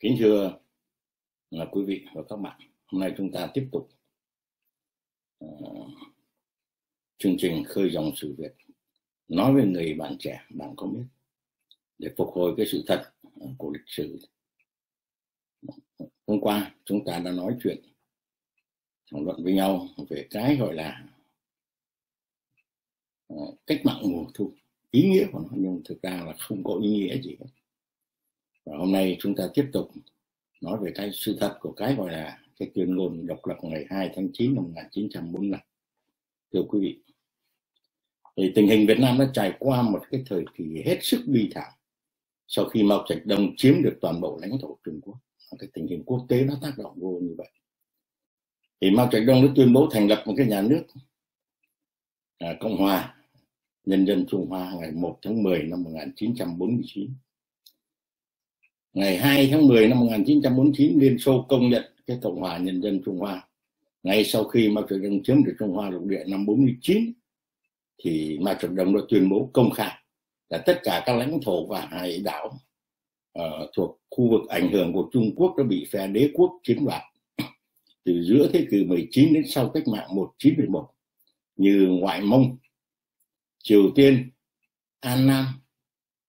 Kính thưa là quý vị và các bạn, hôm nay chúng ta tiếp tục uh, chương trình khơi dòng sự Việt nói về người bạn trẻ, bạn có biết để phục hồi cái sự thật ờ, của lịch sử. Hôm qua chúng ta đã nói chuyện thảo luận với nhau về cái gọi là uh, cách mạng mùa thu. Ý nghĩa của nó nhưng thực ra là không có ý nghĩa gì hết và hôm nay chúng ta tiếp tục nói về cái sự thật của cái gọi là cái tuyên ngôn độc lập ngày 2 tháng 9 năm 1945 thưa quý vị thì tình hình Việt Nam đã trải qua một cái thời kỳ hết sức bi thảm sau khi Mao Trạch Đông chiếm được toàn bộ lãnh thổ Trung Quốc. Cái tình hình quốc tế nó tác động vô như vậy. Thì Mao Trạch Đông đã tuyên bố thành lập một cái nhà nước à, Cộng hòa Nhân dân Trung Hoa ngày 1 tháng 10 năm 1949 ngày 2 tháng 10 năm 1949 Liên Xô công nhận cái Cộng hòa Nhân dân Trung Hoa. Ngay sau khi Mao Trạch Đông chiếm được Trung Hoa lục địa năm 49 thì Mao Trạch Đông đã tuyên bố công khai là tất cả các lãnh thổ và hải đảo uh, thuộc khu vực ảnh hưởng của Trung Quốc đã bị phe đế quốc chiếm đoạt. Từ giữa thế kỷ 19 đến sau cách mạng 1911 như Ngoại Mông, Triều Tiên, An Nam,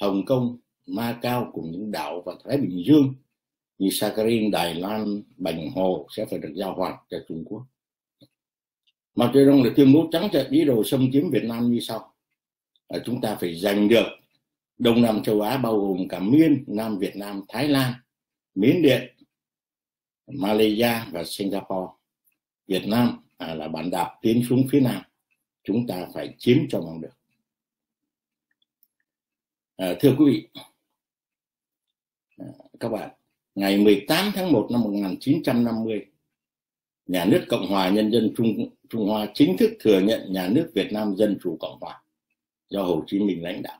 Hồng Kông, Macau cùng những đảo và Thái Bình Dương như Sakhalin, Đài Loan, Bành Hồ sẽ phải được giao hoạt cho Trung Quốc. Mao Trạch Đông là tuyên bố trắng trợn ý đồ xâm chiếm Việt Nam như sau. À, chúng ta phải giành được Đông Nam châu Á bao gồm cả Miên, Nam Việt Nam, Thái Lan, Miến Điện, Malaysia và Singapore. Việt Nam à, là bản đạp tiến xuống phía Nam. Chúng ta phải chiếm cho bằng được. À, thưa quý vị, Ờ, các bạn, ngày 18 tháng 1 năm 1950, nhà nước Cộng hòa Nhân dân Trung Trung Hoa chính thức thừa nhận nhà nước Việt Nam Dân Chủ Cộng Hòa do Hồ Chí Minh lãnh đạo.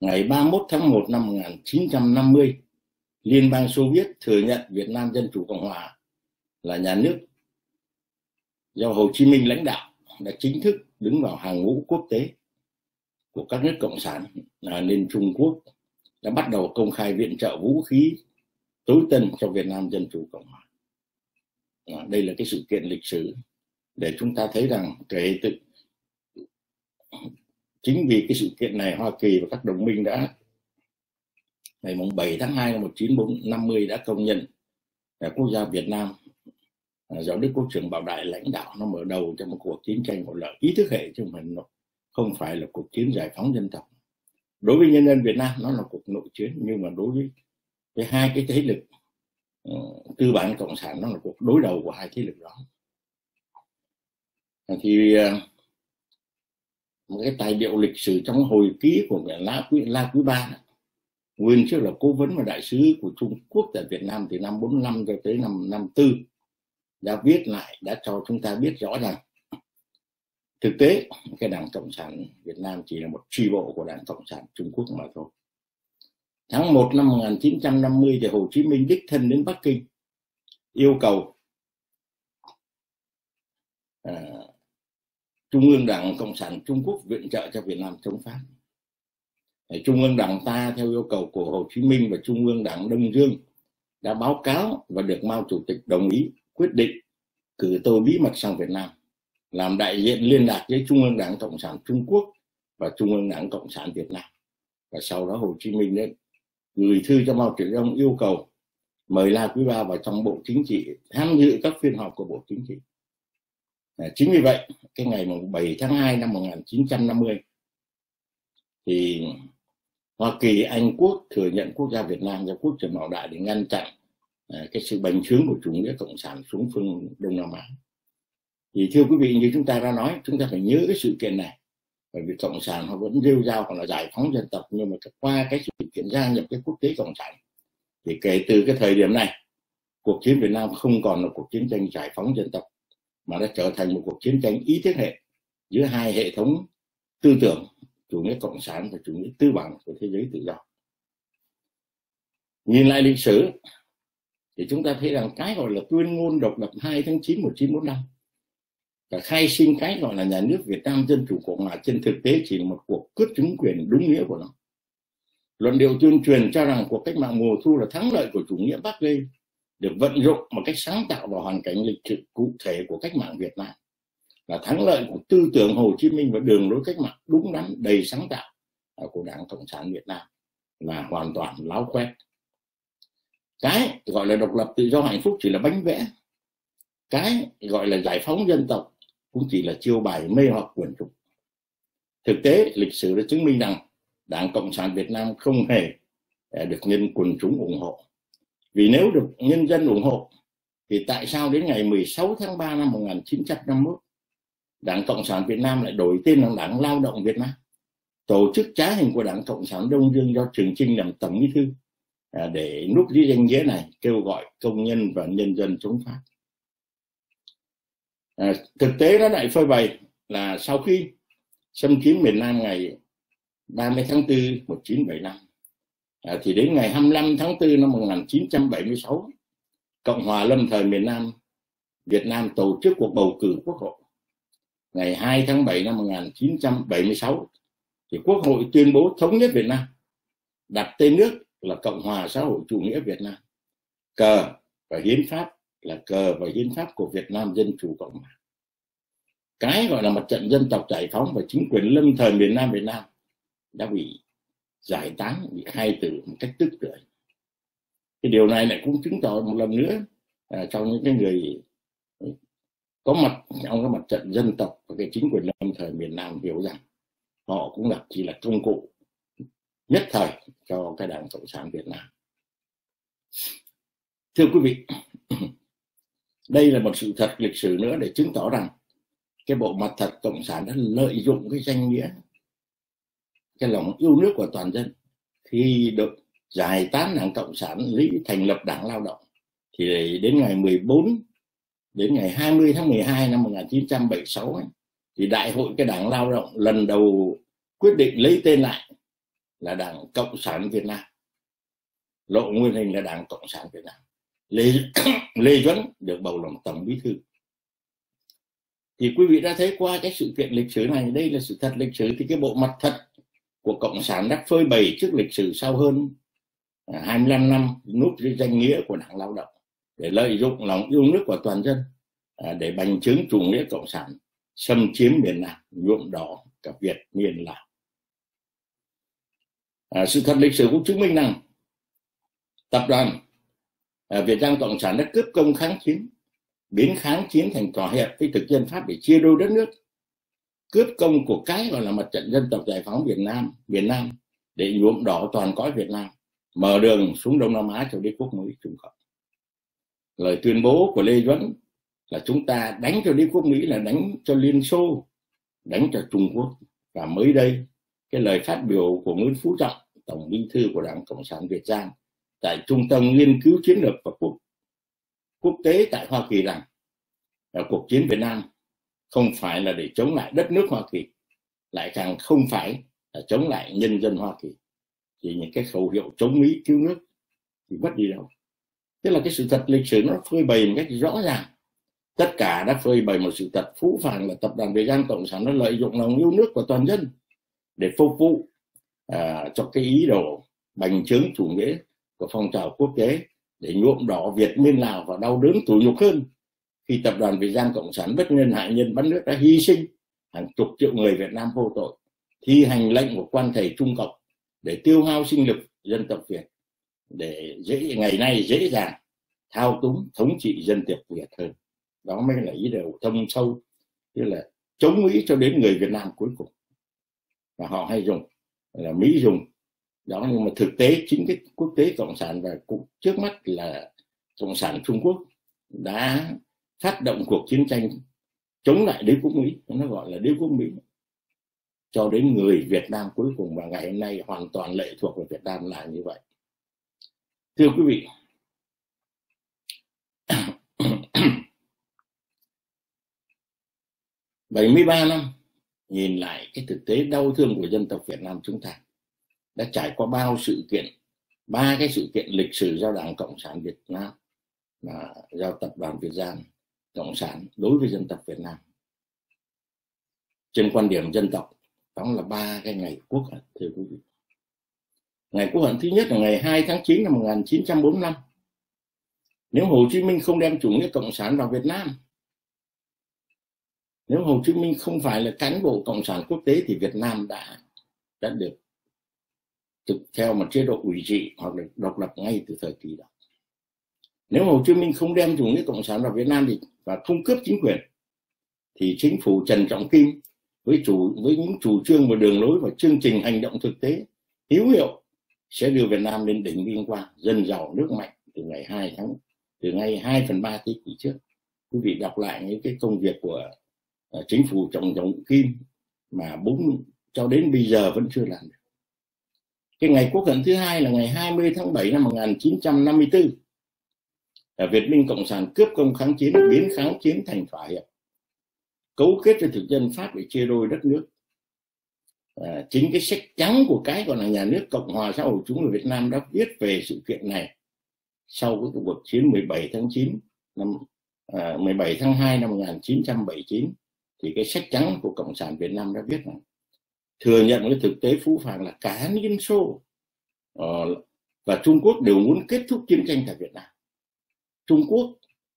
Ngày 31 tháng 1 năm 1950, Liên bang Xô Viết thừa nhận Việt Nam Dân Chủ Cộng Hòa là nhà nước do Hồ Chí Minh lãnh đạo đã chính thức đứng vào hàng ngũ quốc tế của các nước cộng sản là nên Trung Quốc đã bắt đầu công khai viện trợ vũ khí tối tân cho Việt Nam Dân Chủ Cộng Hòa. À, đây là cái sự kiện lịch sử để chúng ta thấy rằng kể từ chính vì cái sự kiện này Hoa Kỳ và các đồng minh đã ngày 7 tháng 2 năm 1950 đã công nhận là quốc gia Việt Nam à, do Đức Quốc trưởng Bảo Đại lãnh đạo nó mở đầu cho một cuộc chiến tranh gọi là ý thức hệ chứ không phải không phải là cuộc chiến giải phóng dân tộc đối với nhân dân Việt Nam nó là cuộc nội chiến nhưng mà đối với với hai cái thế lực uh, tư bản cộng sản nó là cuộc đối đầu của hai thế lực đó. Ờ, thì uh, một cái tài liệu lịch sử trong hồi ký của người La Quý La Quý Ba nguyên trước là cố vấn và đại sứ của Trung Quốc tại Việt Nam từ năm 45 cho tới năm 54 đã viết lại đã cho chúng ta biết rõ rằng thực tế cái đảng cộng sản việt nam chỉ là một tri bộ của đảng cộng sản trung quốc mà thôi. Tháng 1 năm 1950 thì hồ chí minh đích thân đến bắc kinh yêu cầu à, trung ương đảng cộng sản trung quốc viện trợ cho việt nam chống pháp. Trung ương đảng ta theo yêu cầu của hồ chí minh và trung ương đảng đông dương đã báo cáo và được mao chủ tịch đồng ý quyết định cử tôi bí mật sang việt nam làm đại diện liên lạc với Trung ương Đảng Cộng sản Trung Quốc và Trung ương Đảng Cộng sản Việt Nam. Và sau đó Hồ Chí Minh đến gửi thư cho Mao Trạch Đông yêu cầu mời La Quý Ba vào trong Bộ Chính trị tham dự các phiên họp của Bộ Chính trị. À, chính vì vậy, cái ngày 7 tháng 2 năm 1950 thì Hoa Kỳ, Anh Quốc thừa nhận quốc gia Việt Nam do quốc trưởng Mao Đại để ngăn chặn à, cái sự bành trướng của chủ nghĩa cộng sản xuống phương Đông Nam Á thì thưa quý vị, như chúng ta đã nói, chúng ta phải nhớ cái sự kiện này. Bởi vì cộng sản họ vẫn rêu rao còn là giải phóng dân tộc, nhưng mà qua cái sự kiện gia nhập cái quốc tế cộng sản. Thì kể từ cái thời điểm này, cuộc chiến Việt Nam không còn là cuộc chiến tranh giải phóng dân tộc, mà đã trở thành một cuộc chiến tranh ý thức hệ giữa hai hệ thống tư tưởng, chủ nghĩa cộng sản và chủ nghĩa tư bản của thế giới tự do. Nhìn lại lịch sử, thì chúng ta thấy rằng cái gọi là tuyên ngôn độc lập 2 tháng 9 1945 và khai sinh cái gọi là nhà nước Việt Nam Dân Chủ Cộng Hòa trên thực tế chỉ là một cuộc cướp chính quyền đúng nghĩa của nó. Luận điệu tuyên truyền cho rằng cuộc cách mạng mùa thu là thắng lợi của chủ nghĩa Bắc Lê, được vận dụng một cách sáng tạo vào hoàn cảnh lịch sử cụ thể của cách mạng Việt Nam, là thắng lợi của tư tưởng Hồ Chí Minh và đường lối cách mạng đúng đắn, đầy sáng tạo à, của Đảng Cộng sản Việt Nam, là hoàn toàn láo quét. Cái gọi là độc lập tự do hạnh phúc chỉ là bánh vẽ. Cái gọi là giải phóng dân tộc cũng chỉ là chiêu bài mê hoặc quần chúng thực tế, lịch sử đã chứng minh rằng đảng cộng sản việt nam không hề được nhân quần chúng ủng hộ. Vì nếu được nhân dân ủng hộ, thì tại sao đến ngày 16 tháng 3 năm 1951 Đảng Cộng sản Việt Nam lại đổi tên là Đảng Lao động Việt Nam? Tổ chức trá hình của Đảng Cộng sản Đông Dương do Trường Trinh làm tổng bí thư à, để núp dưới danh nghĩa này kêu gọi công nhân và nhân dân chống Pháp à, thực tế nó lại phơi bày là sau khi xâm chiếm miền Nam ngày 30 tháng 4 1975 à, thì đến ngày 25 tháng 4 năm 1976 Cộng hòa lâm thời miền Nam Việt Nam tổ chức cuộc bầu cử quốc hội. Ngày 2 tháng 7 năm 1976 thì quốc hội tuyên bố thống nhất Việt Nam đặt tên nước là Cộng hòa xã hội chủ nghĩa Việt Nam cờ và hiến pháp là cờ và hiến pháp của Việt Nam Dân Chủ Cộng hòa. Cái gọi là mặt trận dân tộc giải phóng và chính quyền lâm thời miền Nam Việt Nam đã bị giải tán bị khai tử một cách tức tưởi. Cái điều này lại cũng chứng tỏ một lần nữa à, trong những cái người có mặt trong cái mặt trận dân tộc và cái chính quyền lâm thời miền Nam hiểu rằng họ cũng là chỉ là công cụ nhất thời cho cái đảng cộng sản Việt Nam. Thưa quý vị đây là một sự thật lịch sử nữa để chứng tỏ rằng cái bộ mặt thật cộng sản đã lợi dụng cái danh nghĩa cái lòng yêu nước của toàn dân. Khi được giải tán đảng cộng sản lý thành lập đảng lao động thì đến ngày 14 đến ngày 20 tháng 12 năm 1976 ấy, thì đại hội cái đảng lao động lần đầu quyết định lấy tên lại là đảng cộng sản việt nam lộ nguyên hình là đảng cộng sản việt nam. Lấy lê duẩn được bầu làm tổng bí thư. Thì quý vị đã thấy qua cái sự kiện lịch sử này đây là sự thật lịch sử thì cái bộ mặt thật của cộng sản đã phơi bày trước lịch sử sau hơn à, 25 năm núp dưới danh nghĩa của đảng lao động để lợi dụng lòng yêu nước của toàn dân à, để bành trướng chủ nghĩa cộng sản xâm chiếm miền Nam nhuộm đỏ cả Việt miền Lào. À, sự thật lịch sử cũng chứng minh rằng tập đoàn Ờ, Việt Nam Cộng sản đã cướp công kháng chiến, biến kháng chiến thành thỏa hiệp với thực dân Pháp để chia đôi đất nước. Cướp công của cái gọi là mặt trận dân tộc giải phóng Việt Nam Việt Nam để nhuộm đỏ toàn cõi Việt Nam, mở đường xuống Đông Nam Á cho đế quốc Mỹ Trung Cộng lời tuyên bố của Lê Duẩn là chúng ta đánh cho đế quốc Mỹ là đánh cho Liên Xô, đánh cho Trung Quốc. Và mới đây, cái lời phát biểu của Nguyễn Phú Trọng, tổng bí thư của Đảng Cộng sản Việt Nam tại Trung tâm Nghiên cứu Chiến lược và Quốc quốc tế tại Hoa Kỳ rằng là cuộc chiến Việt Nam không phải là để chống lại đất nước Hoa Kỳ lại càng không phải là chống lại nhân dân Hoa Kỳ. Thì những cái khẩu hiệu chống Mỹ cứu nước thì mất đi đâu tức là cái sự thật lịch sử nó phơi bày một cách rõ ràng. Tất cả đã phơi bày một sự thật phũ phàng là tập đoàn Việt Nam Cộng sản nó lợi dụng lòng yêu nước của toàn dân để phục vụ à, cho cái ý đồ bành trướng chủ nghĩa của phong trào quốc tế để nhuộm đỏ Việt Minh Lào và đau đớn tủi nhục hơn. Khi tập đoàn Việt Nam Cộng sản bất nhân hại nhân bắn nước đã hy sinh, hàng chục triệu người Việt Nam vô tội, thi hành lệnh của quan thầy Trung Cộng để tiêu hao sinh lực dân tộc Việt, để dễ, ngày nay dễ dàng thao túng, thống trị dân tộc Việt hơn. Đó mới là ý đồ thâm sâu, tức là chống Mỹ cho đến người Việt Nam cuối cùng. Và họ hay dùng, là Mỹ dùng đó, nhưng mà thực tế chính cái quốc tế cộng sản và cũng trước mắt là cộng sản Trung Quốc đã phát động cuộc chiến tranh chống lại đế quốc Mỹ, nó gọi là đế quốc Mỹ, cho đến người Việt Nam cuối cùng và ngày hôm nay hoàn toàn lệ thuộc vào Việt Nam là như vậy. Thưa quý vị 73 năm nhìn lại cái thực tế đau thương của dân tộc Việt Nam chúng ta đã trải qua bao sự kiện, ba cái sự kiện lịch sử do Đảng Cộng sản Việt Nam và do tập đoàn Việt Nam Cộng sản đối với dân tộc Việt Nam. Trên quan điểm dân tộc, đó là ba cái ngày quốc hận, thưa quý vị. Ngày quốc hận thứ nhất là ngày 2 tháng 9 năm 1945 nếu Hồ Chí Minh không đem chủ nghĩa cộng sản vào Việt Nam, nếu Hồ Chí Minh không phải là cán bộ cộng sản quốc tế thì Việt Nam đã đã được thực theo một chế độ ủy trị hoặc là độc lập ngay từ thời kỳ đó. Nếu Hồ Chí Minh không đem chủ nghĩa cộng sản vào Việt Nam thì và không cướp chính quyền thì chính phủ Trần Trọng Kim với chủ với những chủ trương và đường lối và chương trình hành động thực tế hữu hiệu sẽ đưa Việt Nam lên đỉnh vinh quang dân giàu nước mạnh từ ngày 2 tháng từ ngày 2 phần 3 thế kỷ trước. Quý vị đọc lại những cái công việc của uh, chính phủ trọng trọng kim mà bốn cho đến bây giờ vẫn chưa làm được cái ngày quốc hận thứ hai là ngày 20 tháng 7 năm 1954 là Việt Minh Cộng sản cướp công kháng chiến biến kháng chiến thành thỏa hiệp cấu kết với thực dân Pháp để chia đôi đất nước. À, chính cái sách trắng của cái gọi là nhà nước Cộng hòa xã hội chủ nghĩa Việt Nam đã viết về sự kiện này sau cái cuộc chiến 17 tháng 9 năm à, 17 tháng 2 năm 1979 thì cái sách trắng của Cộng sản Việt Nam đã viết rằng thừa nhận cái thực tế phũ phàng là cả Liên Xô ờ, và Trung Quốc đều muốn kết thúc chiến tranh tại Việt Nam. Trung Quốc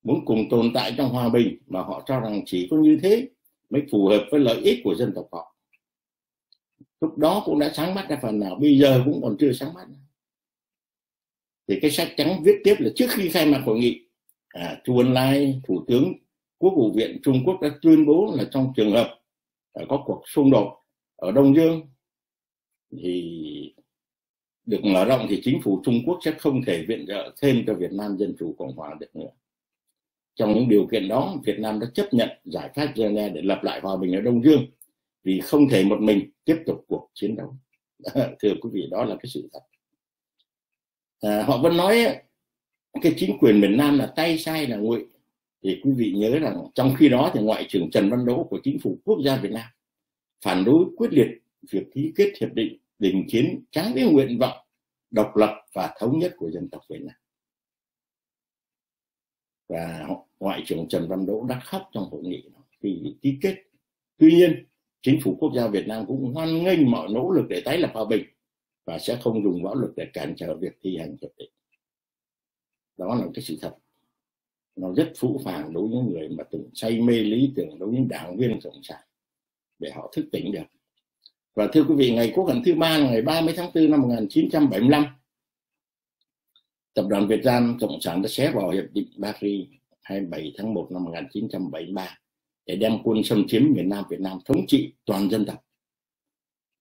muốn cùng tồn tại trong hòa bình mà họ cho rằng chỉ có như thế mới phù hợp với lợi ích của dân tộc họ. Lúc đó cũng đã sáng mắt ra phần nào, bây giờ cũng còn chưa sáng mắt. Thì cái sách trắng viết tiếp là trước khi khai mạc hội nghị, à, Chu Ân Lai, Thủ tướng Quốc vụ viện Trung Quốc đã tuyên bố là trong trường hợp à, có cuộc xung đột ở Đông Dương thì được mở rộng thì chính phủ Trung Quốc sẽ không thể viện trợ thêm cho Việt Nam Dân Chủ Cộng Hòa được nữa. Trong những điều kiện đó, Việt Nam đã chấp nhận giải pháp Geneva để lập lại hòa bình ở Đông Dương vì không thể một mình tiếp tục cuộc chiến đấu. Thưa quý vị, đó là cái sự thật. À, họ vẫn nói cái chính quyền miền Nam là tay sai là nguội thì quý vị nhớ rằng trong khi đó thì ngoại trưởng Trần Văn Đỗ của chính phủ quốc gia Việt Nam phản đối quyết liệt việc ký kết hiệp định đình chiến trái với nguyện vọng độc lập và thống nhất của dân tộc Việt Nam. Và ngoại trưởng Trần Văn Đỗ đã khóc trong hội nghị khi ký kết. Tuy nhiên, chính phủ quốc gia Việt Nam cũng hoan nghênh mọi nỗ lực để tái lập hòa bình và sẽ không dùng võ lực để cản trở việc thi hành hiệp định. Đó là cái sự thật. Nó rất phũ phàng đối với người mà từng say mê lý tưởng đối với đảng viên cộng sản để họ thức tỉnh được và thưa quý vị ngày quốc hành thứ ba là ngày 30 tháng 4 năm 1975 tập đoàn Việt Nam Cộng sản đã xé vào hiệp định Paris 27 tháng 1 năm 1973 để đem quân xâm chiếm miền Nam Việt Nam thống trị toàn dân tộc.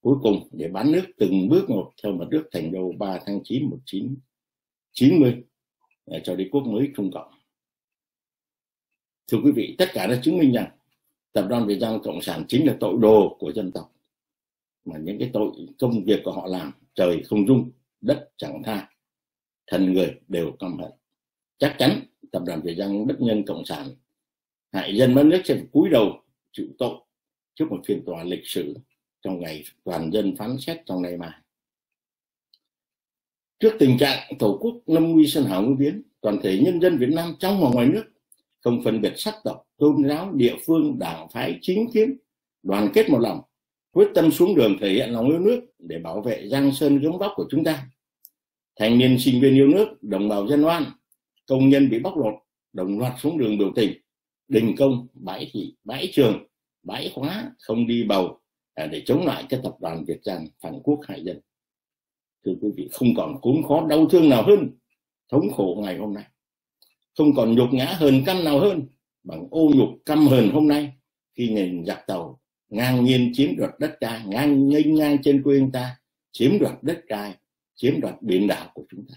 Cuối cùng để bán nước từng bước một theo mặt nước thành đô 3 tháng 9 1990 để cho đế quốc mới Trung Cộng. Thưa quý vị, tất cả đã chứng minh rằng tập đoàn Việt Nam Cộng sản chính là tội đồ của dân tộc. Mà những cái tội công việc của họ làm trời không dung, đất chẳng tha, thần người đều căm hận. Chắc chắn tập đoàn Việt Nam bất nhân Cộng sản hại dân mất nước sẽ phải cúi đầu chịu tội trước một phiên tòa lịch sử trong ngày toàn dân phán xét trong ngày mai. Trước tình trạng tổ quốc lâm nguy sơn hào nguy biến, toàn thể nhân dân Việt Nam trong và ngoài nước không phân biệt sắc tộc, tôn giáo, địa phương, đảng phái, chính kiến, đoàn kết một lòng, quyết tâm xuống đường thể hiện lòng yêu nước để bảo vệ giang sơn gấm vóc của chúng ta. Thanh niên sinh viên yêu nước, đồng bào dân oan, công nhân bị bóc lột, đồng loạt xuống đường biểu tình, đình công, bãi thị, bãi trường, bãi khóa, không đi bầu à, để chống lại cái tập đoàn Việt Giang phản quốc hại dân. Thưa quý vị, không còn cúm khó đau thương nào hơn thống khổ ngày hôm nay. Không còn nhục nhã hơn căm nào hơn, bằng ô nhục căm hờn hôm nay, khi nền giặc tàu ngang nhiên chiếm đoạt đất đai, ngang nghênh ngang trên quê chúng ta, chiếm đoạt đất đai, chiếm đoạt biển đảo của chúng ta.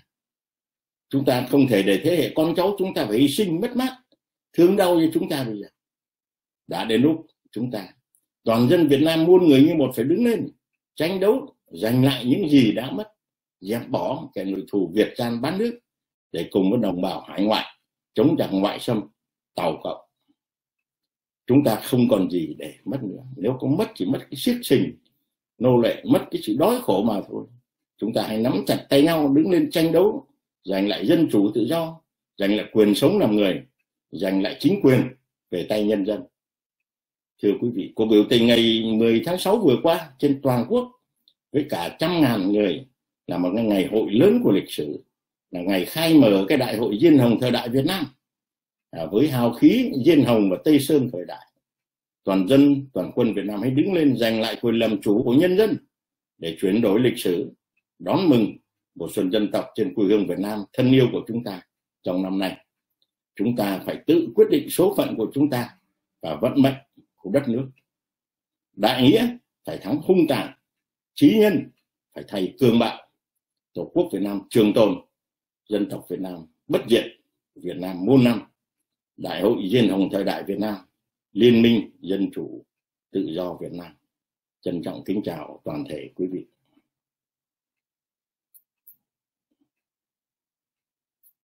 Chúng ta không thể để thế hệ con cháu chúng ta phải hy sinh mất mát, thương đau như chúng ta bây giờ. Đã đến lúc chúng ta, toàn dân Việt Nam muôn người như một phải đứng lên, tranh đấu, giành lại những gì đã mất, dẹp bỏ kẻ nội thù Việt gian bán nước để cùng với đồng bào hải ngoại chống giặc ngoại xâm, tàu cộng. Chúng ta không còn gì để mất nữa. Nếu có mất chỉ mất cái siết sình, nô lệ, mất cái sự đói khổ mà thôi. Chúng ta hãy nắm chặt tay nhau, đứng lên tranh đấu, giành lại dân chủ tự do, giành lại quyền sống làm người, giành lại chính quyền về tay nhân dân. Thưa quý vị, cuộc biểu tình ngày 10 tháng 6 vừa qua trên toàn quốc với cả trăm ngàn người là một cái ngày hội lớn của lịch sử là ngày khai mở cái đại hội diên hồng thời đại Việt Nam. À, với hào khí diên hồng và tây sơn thời đại toàn dân toàn quân Việt Nam hãy đứng lên giành lại quyền làm chủ của nhân dân để chuyển đổi lịch sử đón mừng một xuân dân tộc trên quê hương Việt Nam thân yêu của chúng ta trong năm nay. Chúng ta phải tự quyết định số phận của chúng ta và vận mệnh của đất nước. Đại nghĩa phải thắng hung tàn trí nhân phải thay cường bạo. Tổ quốc Việt Nam trường tồn dân tộc Việt Nam, bất diệt Việt Nam muôn năm, đại hội diên hồng thời đại Việt Nam, liên minh dân chủ tự do Việt Nam. Trân trọng kính chào toàn thể quý vị.